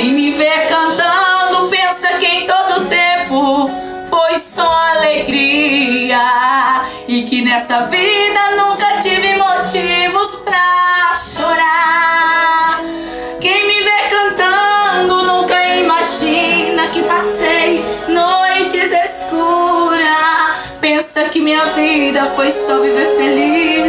Quem me vê cantando pensa que em todo tempo foi só alegria e que nessa vida nunca tive motivos pra chorar. Quem me vê cantando nunca imagina que passei noites escuras. Pensa que minha vida foi só viver feliz.